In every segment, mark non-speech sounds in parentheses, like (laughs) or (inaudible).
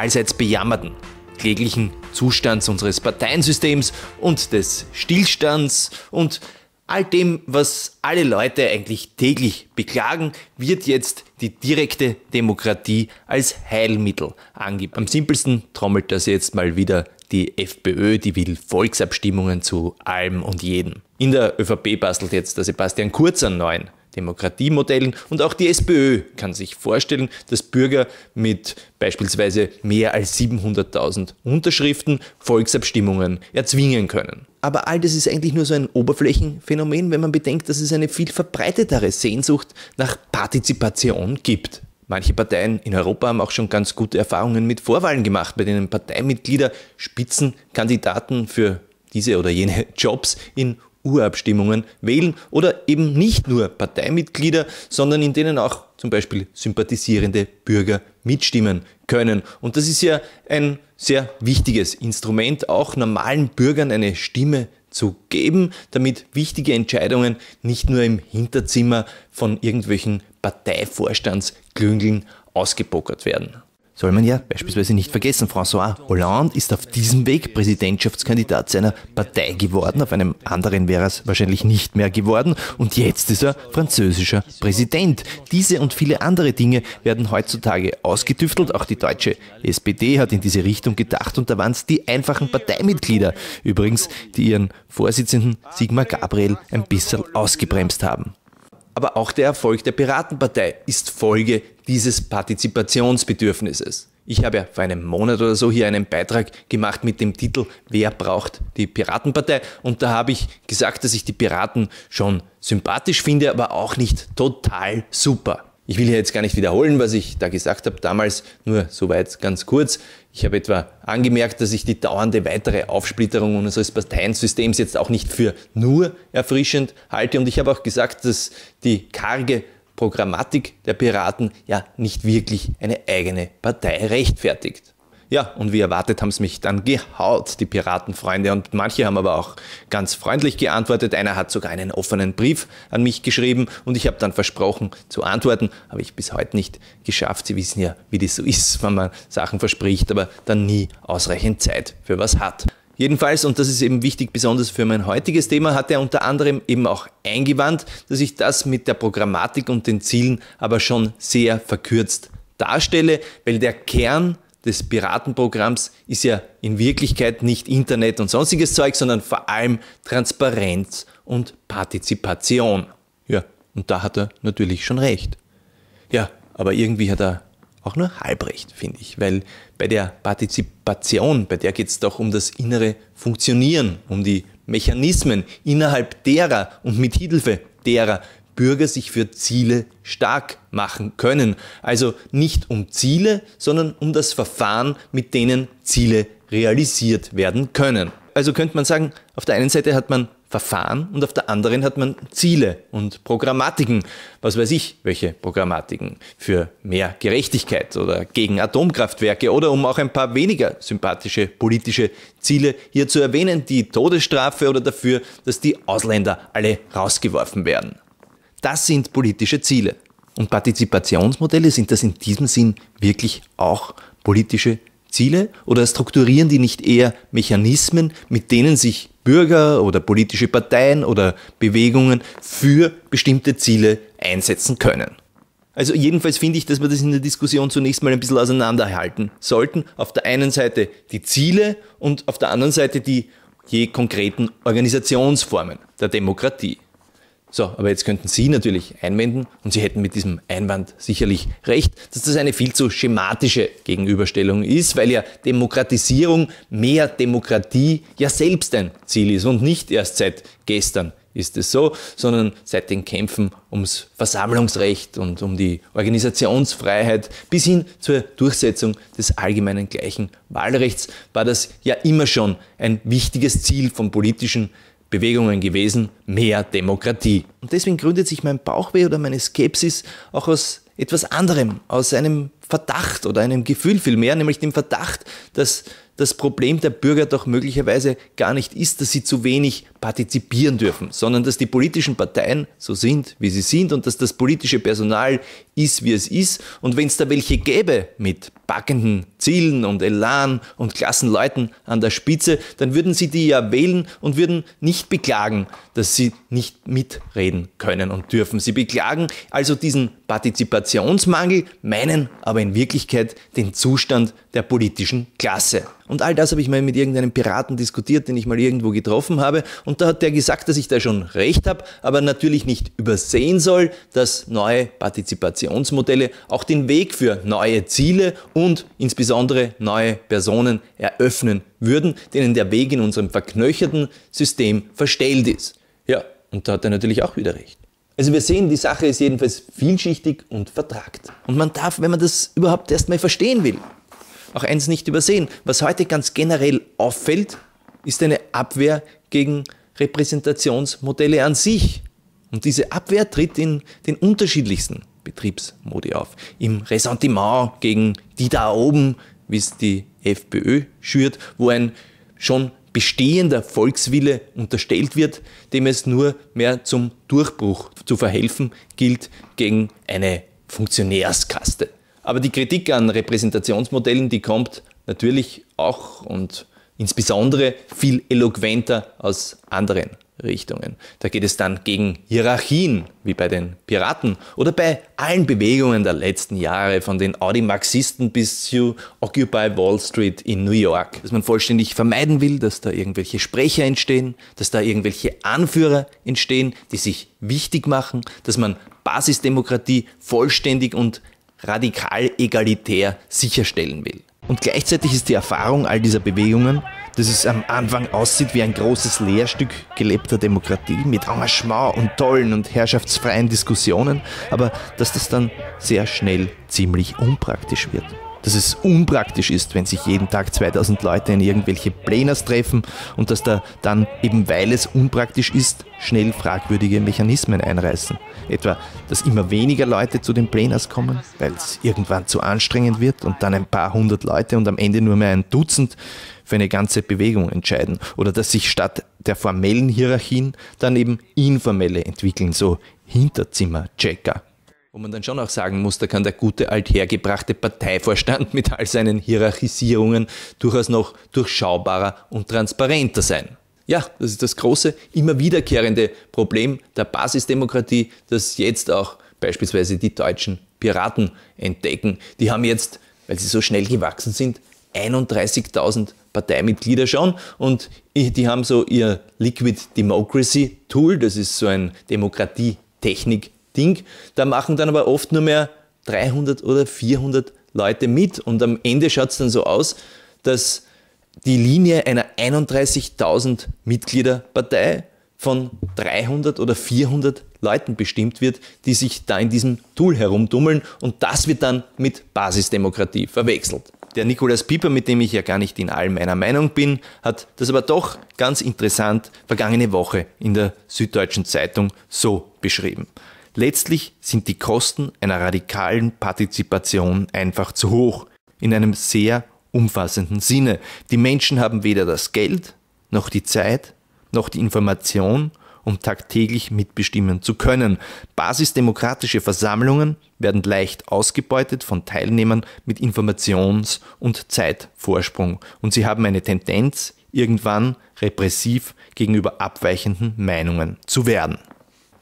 allseits bejammerten kläglichen Zustands unseres Parteiensystems und des Stillstands und all dem, was alle Leute eigentlich täglich beklagen, wird jetzt die direkte Demokratie als Heilmittel angegeben. Am simpelsten trommelt das jetzt mal wieder die FPÖ, die will Volksabstimmungen zu allem und jedem. In der ÖVP bastelt jetzt der Sebastian Kurz an neuen Demokratiemodellen und auch die SPÖ kann sich vorstellen, dass Bürger mit beispielsweise mehr als 700.000 Unterschriften Volksabstimmungen erzwingen können. Aber all das ist eigentlich nur so ein Oberflächenphänomen, wenn man bedenkt, dass es eine viel verbreitetere Sehnsucht nach Partizipation gibt. Manche Parteien in Europa haben auch schon ganz gute Erfahrungen mit Vorwahlen gemacht, bei denen Parteimitglieder Spitzenkandidaten für diese oder jene (laughs) Jobs in Urabstimmungen wählen oder eben nicht nur Parteimitglieder, sondern in denen auch zum Beispiel sympathisierende Bürger mitstimmen können. Und das ist ja ein sehr wichtiges Instrument, auch normalen Bürgern eine Stimme zu geben, damit wichtige Entscheidungen nicht nur im Hinterzimmer von irgendwelchen Parteivorstandsklüngeln ausgepokert werden soll man ja beispielsweise nicht vergessen, François Hollande ist auf diesem Weg Präsidentschaftskandidat seiner Partei geworden. Auf einem anderen wäre es wahrscheinlich nicht mehr geworden. Und jetzt ist er französischer Präsident. Diese und viele andere Dinge werden heutzutage ausgetüftelt. Auch die deutsche SPD hat in diese Richtung gedacht. Und da waren es die einfachen Parteimitglieder, übrigens, die ihren Vorsitzenden Sigmar Gabriel ein bisschen ausgebremst haben. Aber auch der Erfolg der Piratenpartei ist Folge dieses Partizipationsbedürfnisses. Ich habe ja vor einem Monat oder so hier einen Beitrag gemacht mit dem Titel Wer braucht die Piratenpartei? Und da habe ich gesagt, dass ich die Piraten schon sympathisch finde, aber auch nicht total super. Ich will hier jetzt gar nicht wiederholen, was ich da gesagt habe damals, nur soweit ganz kurz. Ich habe etwa angemerkt, dass ich die dauernde weitere Aufsplitterung unseres Parteiensystems jetzt auch nicht für nur erfrischend halte und ich habe auch gesagt, dass die karge Programmatik der Piraten ja nicht wirklich eine eigene Partei rechtfertigt. Ja, und wie erwartet haben es mich dann gehaut, die Piratenfreunde. Und manche haben aber auch ganz freundlich geantwortet. Einer hat sogar einen offenen Brief an mich geschrieben und ich habe dann versprochen zu antworten. Habe ich bis heute nicht geschafft. Sie wissen ja, wie das so ist, wenn man Sachen verspricht, aber dann nie ausreichend Zeit für was hat. Jedenfalls, und das ist eben wichtig, besonders für mein heutiges Thema, hat er unter anderem eben auch eingewandt, dass ich das mit der Programmatik und den Zielen aber schon sehr verkürzt darstelle, weil der Kern des Piratenprogramms ist ja in Wirklichkeit nicht Internet und sonstiges Zeug, sondern vor allem Transparenz und Partizipation. Ja, und da hat er natürlich schon recht. Ja, aber irgendwie hat er auch nur halb recht, finde ich, weil bei der Partizipation, bei der geht es doch um das innere Funktionieren, um die Mechanismen, innerhalb derer und mit Hilfe derer Bürger sich für Ziele stark machen können. Also nicht um Ziele, sondern um das Verfahren, mit denen Ziele realisiert werden können. Also könnte man sagen, auf der einen Seite hat man Verfahren und auf der anderen hat man Ziele und Programmatiken. Was weiß ich, welche Programmatiken für mehr Gerechtigkeit oder gegen Atomkraftwerke oder um auch ein paar weniger sympathische politische Ziele hier zu erwähnen, die Todesstrafe oder dafür, dass die Ausländer alle rausgeworfen werden. Das sind politische Ziele. Und Partizipationsmodelle sind das in diesem Sinn wirklich auch politische Ziele oder strukturieren die nicht eher Mechanismen, mit denen sich Bürger oder politische Parteien oder Bewegungen für bestimmte Ziele einsetzen können? Also jedenfalls finde ich, dass wir das in der Diskussion zunächst mal ein bisschen auseinanderhalten sollten. Auf der einen Seite die Ziele und auf der anderen Seite die je konkreten Organisationsformen der Demokratie. So, aber jetzt könnten Sie natürlich einwenden, und Sie hätten mit diesem Einwand sicherlich recht, dass das eine viel zu schematische Gegenüberstellung ist, weil ja Demokratisierung, mehr Demokratie ja selbst ein Ziel ist und nicht erst seit gestern ist es so, sondern seit den Kämpfen ums Versammlungsrecht und um die Organisationsfreiheit bis hin zur Durchsetzung des allgemeinen gleichen Wahlrechts war das ja immer schon ein wichtiges Ziel von politischen Bewegungen gewesen, mehr Demokratie. Und deswegen gründet sich mein Bauchweh oder meine Skepsis auch aus etwas anderem, aus einem Verdacht oder einem Gefühl vielmehr, nämlich dem Verdacht, dass das Problem der Bürger doch möglicherweise gar nicht ist, dass sie zu wenig partizipieren dürfen, sondern dass die politischen Parteien so sind, wie sie sind und dass das politische Personal ist, wie es ist. Und wenn es da welche gäbe mit packenden Zielen und Elan und klassen Leuten an der Spitze, dann würden sie die ja wählen und würden nicht beklagen, dass sie nicht mitreden können und dürfen. Sie beklagen also diesen Partizipationsmangel, meinen aber in Wirklichkeit den Zustand der politischen Klasse. Und all das habe ich mal mit irgendeinem Piraten diskutiert, den ich mal irgendwo getroffen habe. Da hat der gesagt, dass ich da schon recht habe, aber natürlich nicht übersehen soll, dass neue Partizipationsmodelle auch den Weg für neue Ziele und insbesondere neue Personen eröffnen würden, denen der Weg in unserem verknöcherten System verstellt ist. Ja, und da hat er natürlich auch wieder recht. Also wir sehen, die Sache ist jedenfalls vielschichtig und vertragt. Und man darf, wenn man das überhaupt erstmal verstehen will, auch eins nicht übersehen. Was heute ganz generell auffällt, ist eine Abwehr gegen Repräsentationsmodelle an sich. Und diese Abwehr tritt in den unterschiedlichsten Betriebsmodi auf. Im Ressentiment gegen die da oben, wie es die FPÖ schürt, wo ein schon bestehender Volkswille unterstellt wird, dem es nur mehr zum Durchbruch zu verhelfen gilt gegen eine Funktionärskaste. Aber die Kritik an Repräsentationsmodellen, die kommt natürlich auch und insbesondere viel eloquenter aus anderen Richtungen. Da geht es dann gegen Hierarchien, wie bei den Piraten oder bei allen Bewegungen der letzten Jahre, von den Audi-Marxisten bis zu Occupy Wall Street in New York. Dass man vollständig vermeiden will, dass da irgendwelche Sprecher entstehen, dass da irgendwelche Anführer entstehen, die sich wichtig machen, dass man Basisdemokratie vollständig und radikal egalitär sicherstellen will. Und gleichzeitig ist die Erfahrung all dieser Bewegungen, dass es am Anfang aussieht wie ein großes Lehrstück gelebter Demokratie mit Engagement und tollen und herrschaftsfreien Diskussionen, aber dass das dann sehr schnell ziemlich unpraktisch wird dass es unpraktisch ist, wenn sich jeden Tag 2000 Leute in irgendwelche Pleners treffen und dass da dann, eben weil es unpraktisch ist, schnell fragwürdige Mechanismen einreißen. Etwa, dass immer weniger Leute zu den Pleners kommen, weil es irgendwann zu anstrengend wird und dann ein paar hundert Leute und am Ende nur mehr ein Dutzend für eine ganze Bewegung entscheiden. Oder dass sich statt der formellen Hierarchien dann eben informelle entwickeln, so Hinterzimmer-Checker. Wo man dann schon auch sagen muss, da kann der gute althergebrachte Parteivorstand mit all seinen Hierarchisierungen durchaus noch durchschaubarer und transparenter sein. Ja, das ist das große, immer wiederkehrende Problem der Basisdemokratie, das jetzt auch beispielsweise die deutschen Piraten entdecken. Die haben jetzt, weil sie so schnell gewachsen sind, 31.000 Parteimitglieder schon und die haben so ihr Liquid Democracy Tool, das ist so ein Demokratietechnik Ding. Da machen dann aber oft nur mehr 300 oder 400 Leute mit und am Ende schaut es dann so aus, dass die Linie einer 31.000 Mitglieder Partei von 300 oder 400 Leuten bestimmt wird, die sich da in diesem Tool herumdummeln und das wird dann mit Basisdemokratie verwechselt. Der Nikolaus Pieper, mit dem ich ja gar nicht in allem meiner Meinung bin, hat das aber doch ganz interessant vergangene Woche in der Süddeutschen Zeitung so beschrieben. Letztlich sind die Kosten einer radikalen Partizipation einfach zu hoch, in einem sehr umfassenden Sinne. Die Menschen haben weder das Geld, noch die Zeit, noch die Information, um tagtäglich mitbestimmen zu können. Basisdemokratische Versammlungen werden leicht ausgebeutet von Teilnehmern mit Informations- und Zeitvorsprung und sie haben eine Tendenz, irgendwann repressiv gegenüber abweichenden Meinungen zu werden.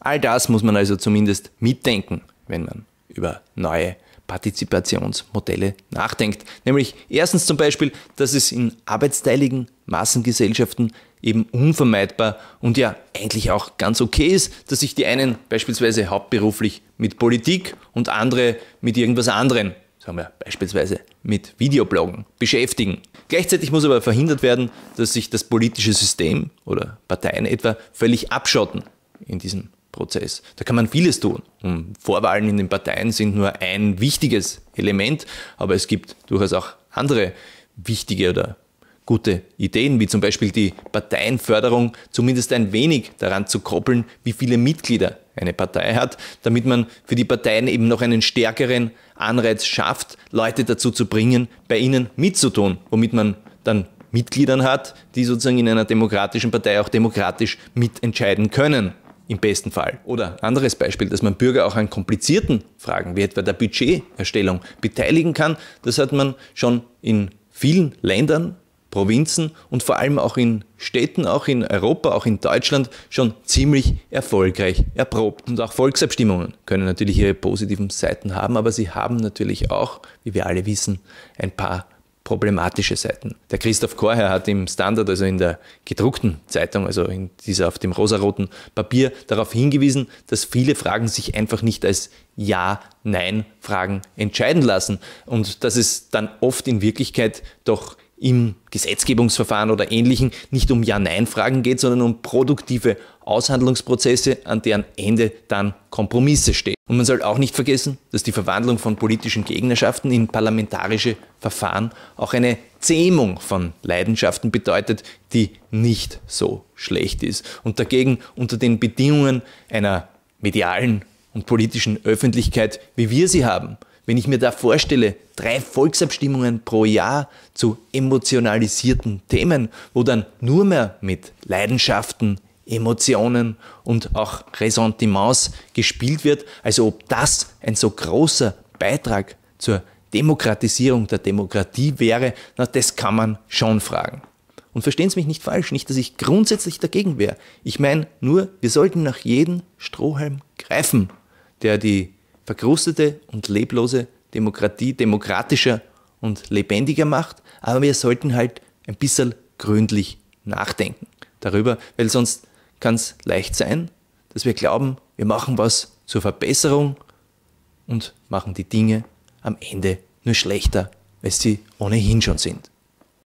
All das muss man also zumindest mitdenken, wenn man über neue Partizipationsmodelle nachdenkt. Nämlich erstens zum Beispiel, dass es in arbeitsteiligen Massengesellschaften eben unvermeidbar und ja eigentlich auch ganz okay ist, dass sich die einen beispielsweise hauptberuflich mit Politik und andere mit irgendwas anderem, sagen wir beispielsweise mit Videobloggen, beschäftigen. Gleichzeitig muss aber verhindert werden, dass sich das politische System oder Parteien etwa völlig abschotten in diesem Prozess. Da kann man vieles tun. Vorwahlen in den Parteien sind nur ein wichtiges Element, aber es gibt durchaus auch andere wichtige oder gute Ideen, wie zum Beispiel die Parteienförderung zumindest ein wenig daran zu koppeln, wie viele Mitglieder eine Partei hat, damit man für die Parteien eben noch einen stärkeren Anreiz schafft, Leute dazu zu bringen, bei ihnen mitzutun, womit man dann Mitgliedern hat, die sozusagen in einer demokratischen Partei auch demokratisch mitentscheiden können im besten Fall. Oder anderes Beispiel, dass man Bürger auch an komplizierten Fragen, wie etwa der Budgeterstellung, beteiligen kann. Das hat man schon in vielen Ländern, Provinzen und vor allem auch in Städten, auch in Europa, auch in Deutschland schon ziemlich erfolgreich erprobt. Und auch Volksabstimmungen können natürlich ihre positiven Seiten haben, aber sie haben natürlich auch, wie wir alle wissen, ein paar problematische Seiten. Der Christoph Korher hat im Standard, also in der gedruckten Zeitung, also in dieser auf dem rosaroten Papier, darauf hingewiesen, dass viele Fragen sich einfach nicht als Ja-Nein-Fragen entscheiden lassen und dass es dann oft in Wirklichkeit doch im Gesetzgebungsverfahren oder ähnlichen nicht um Ja-Nein-Fragen geht, sondern um produktive Aushandlungsprozesse, an deren Ende dann Kompromisse stehen. Und man soll auch nicht vergessen, dass die Verwandlung von politischen Gegnerschaften in parlamentarische Verfahren auch eine Zähmung von Leidenschaften bedeutet, die nicht so schlecht ist. Und dagegen unter den Bedingungen einer medialen und politischen Öffentlichkeit, wie wir sie haben, wenn ich mir da vorstelle, drei Volksabstimmungen pro Jahr zu emotionalisierten Themen, wo dann nur mehr mit Leidenschaften, Emotionen und auch Ressentiments gespielt wird, also ob das ein so großer Beitrag zur Demokratisierung der Demokratie wäre, na, das kann man schon fragen. Und verstehen Sie mich nicht falsch, nicht, dass ich grundsätzlich dagegen wäre. Ich meine nur, wir sollten nach jedem Strohhalm greifen, der die verkrustete und leblose Demokratie demokratischer und lebendiger macht, aber wir sollten halt ein bisschen gründlich nachdenken darüber, weil sonst kann es leicht sein, dass wir glauben, wir machen was zur Verbesserung und machen die Dinge am Ende nur schlechter, als sie ohnehin schon sind.